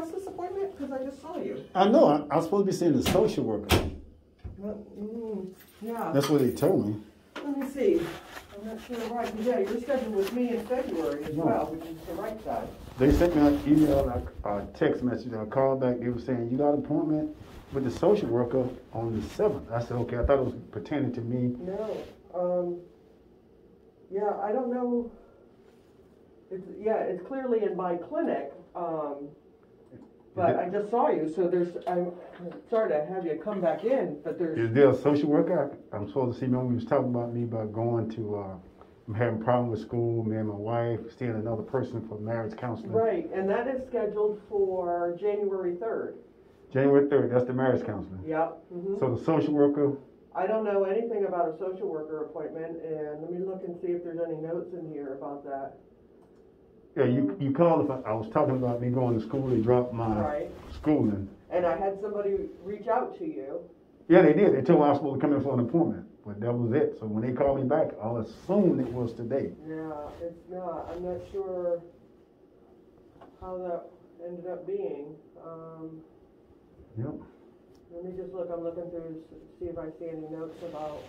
this appointment? Because I just saw you. I know, I, I was supposed to be seeing the social worker. Mm, Yeah, That's what they told me. let me see. I'm not sure why, yeah, you're scheduled with me in February as No. well, which is the right side. They sent me an email, like a text message, a call back. They were saying, you got an appointment with the social worker on the seventh. I said, okay, I thought it was pertaining to me. No, um, yeah, I don't know. It's, yeah, it's clearly in my clinic, um, but I just saw you, so there's, I'm sorry to have you come back in, but there's, Is there a social worker? I- I'm supposed to see, remember we was talking about me about going to, uh, I'm having a problem with school, me and my wife, seeing another person for marriage counseling. right, and that is scheduled for January third. January third, that's the marriage counseling. Yep. mhm. So the social worker, I don't know anything about a social worker appointment, and let me look and see if there's any notes in here about that. Yeah, you, you called, I, I was talking about me going to school, they dropped my Right, schooling. and I had somebody reach out to you. Yeah, they did. They told me I was supposed to come in for an appointment, but that was it. So when they called me back, I'll assume it was today. Yeah, it's not, I'm not sure how that ended up being. Um, Yep. let me just look, I'm looking through, s- see if I see any notes about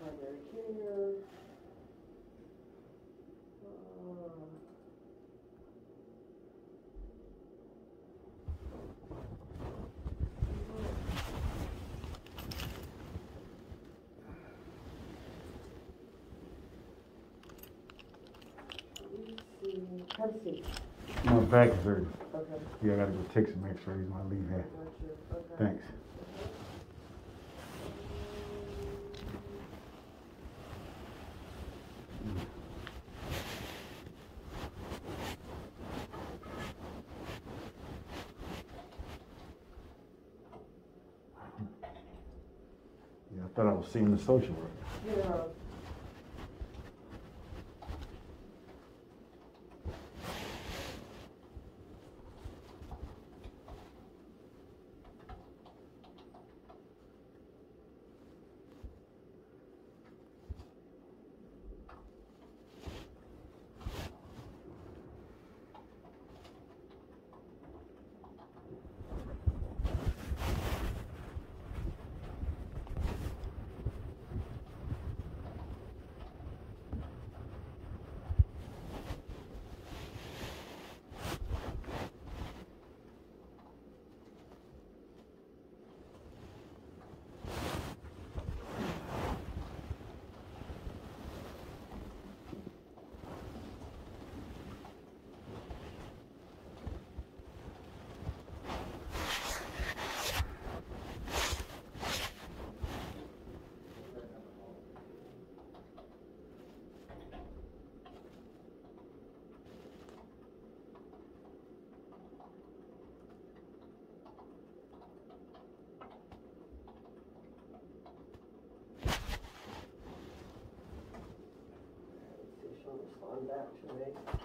primary care. Uh, let me see. A seat. My back is hurting. Okay, Yeah, I gotta go take some x-rays when I leave here. okay. Thanks. Yeah, I thought I was seeing the social worker. Yeah. That to me.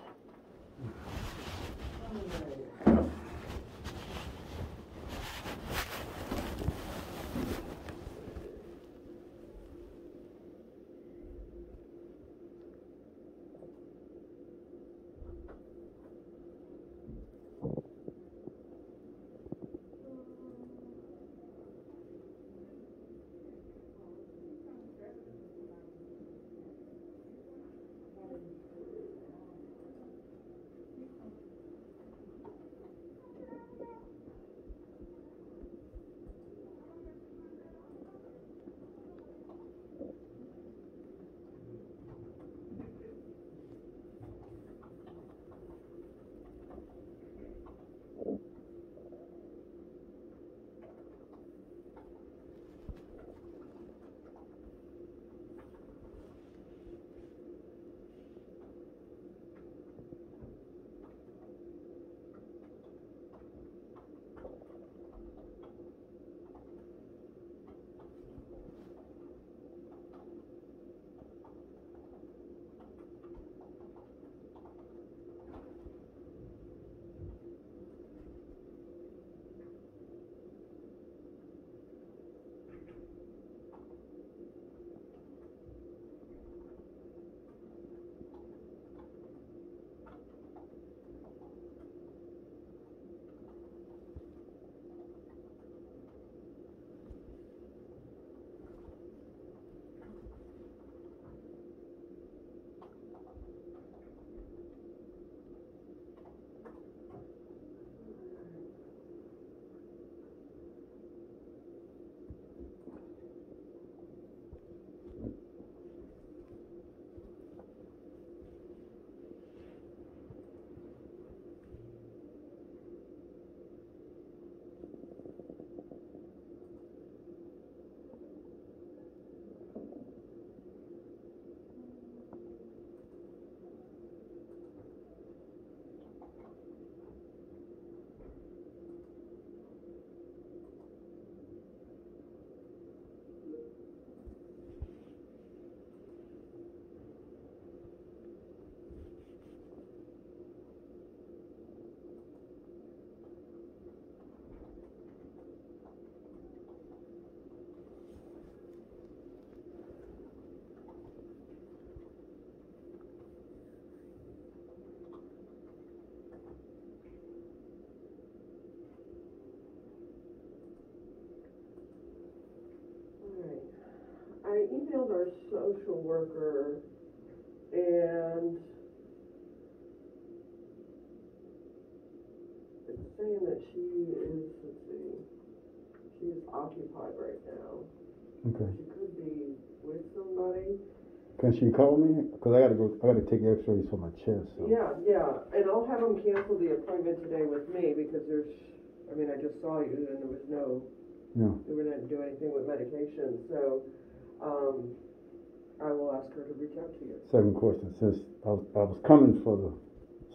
Emailed our social worker and it's saying that she is, let's see, she is occupied right now. Okay. She could be with somebody. Can she call me? Cause I gotta go, I gotta take x-rays for my chest, so. Yeah, yeah, and I'll have them cancel the appointment today with me because there's, I mean, I just saw you and there was no, Yeah, we didn't doing anything with medication, so, um, I will ask her to reach out to you. second question, since I was, I was coming for the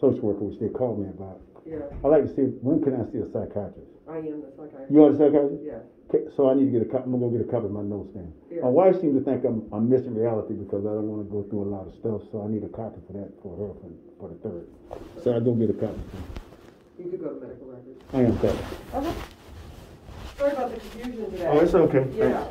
social worker, which they called me about. Yeah, I'd like to see, when can I see a psychiatrist? I am the psychiatrist. You are the psychiatrist? Yeah, Okay, so I need to get a copy, I'm gonna go get a copy of my notes then. yeah. My wife seems to think I'm, I'm missing reality because I don't wanna go through a lot of stuff, so I need a copy for that, for her, for, for the third. So I go get a copy. You could go to medical records. I am sorry. Okay. Sorry about the confusion today. Oh, it's okay. Yeah.